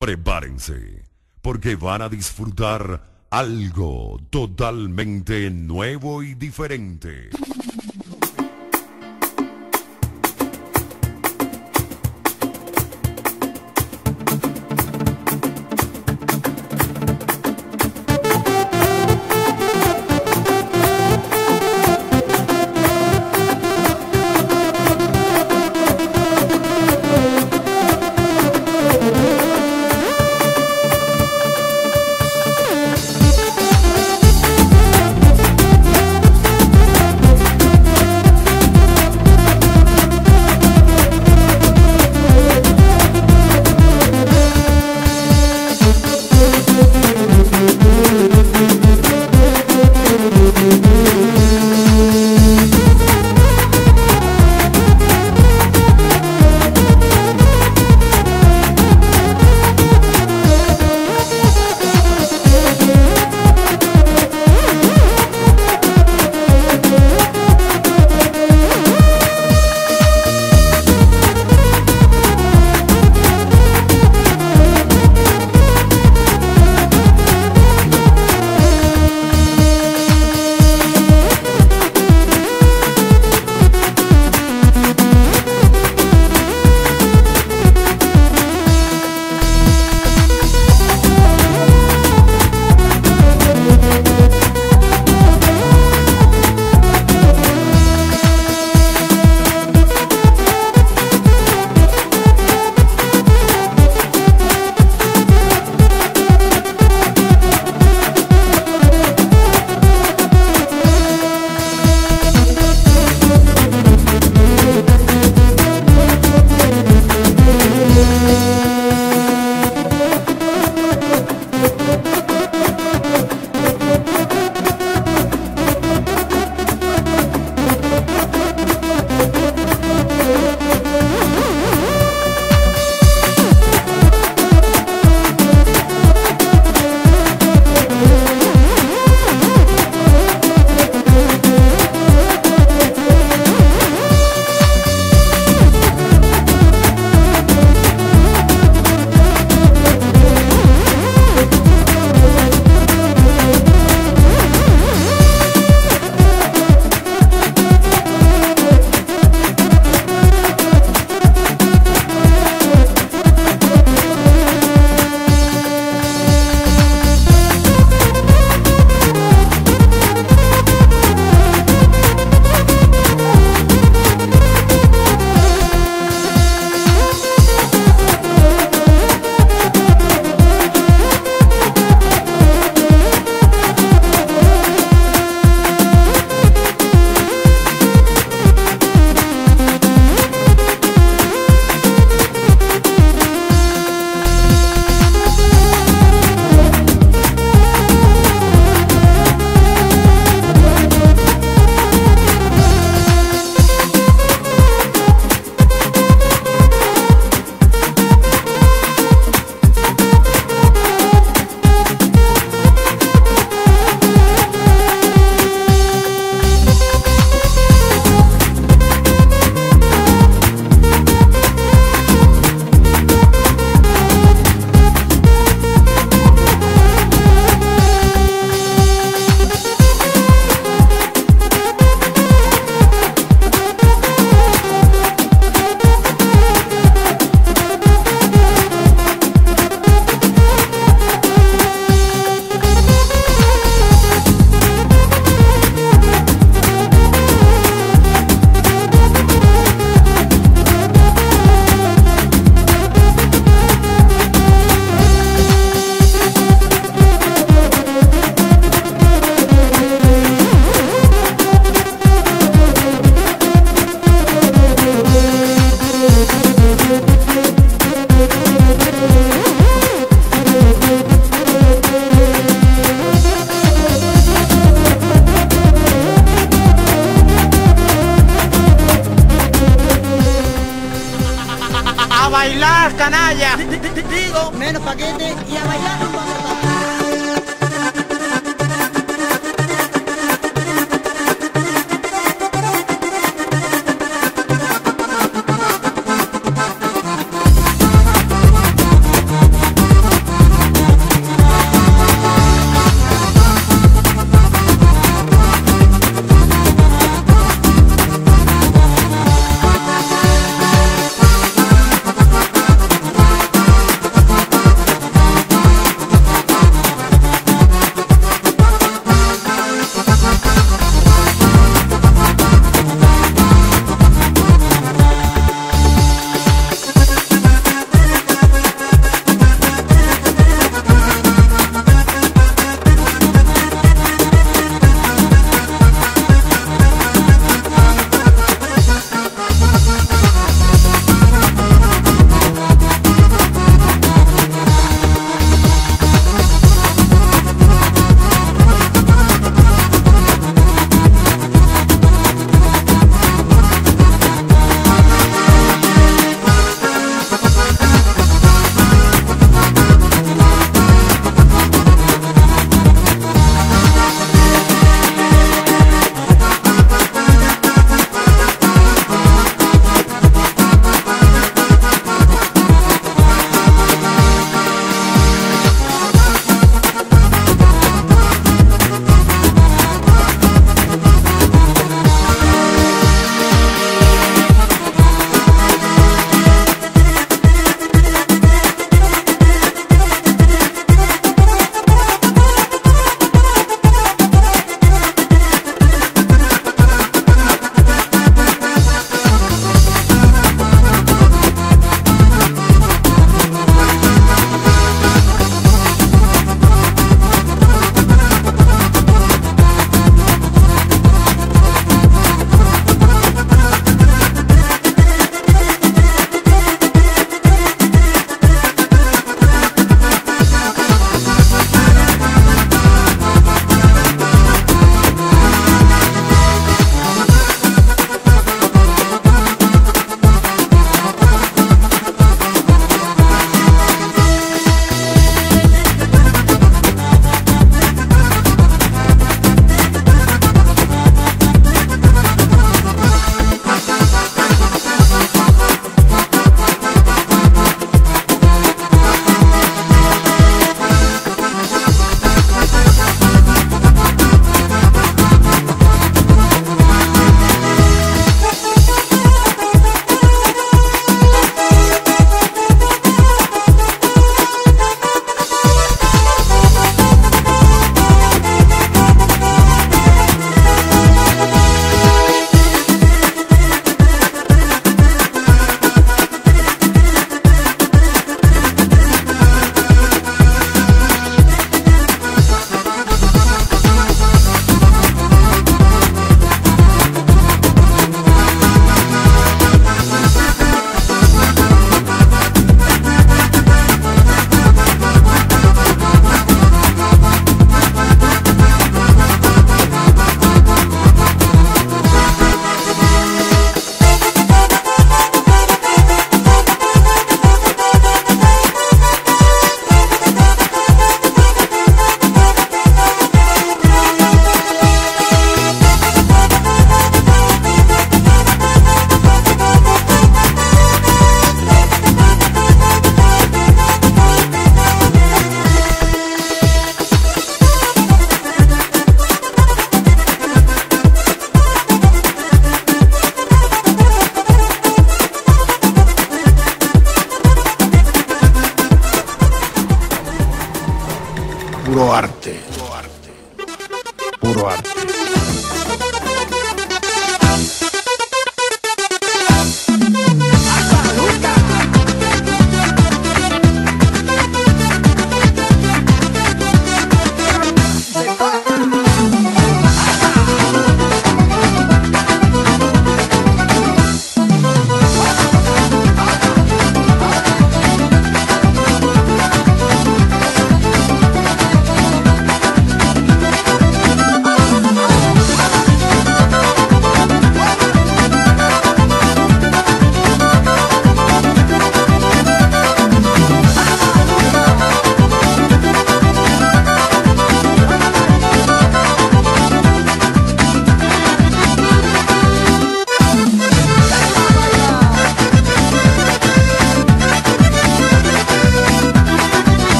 Prepárense, porque van a disfrutar algo totalmente nuevo y diferente.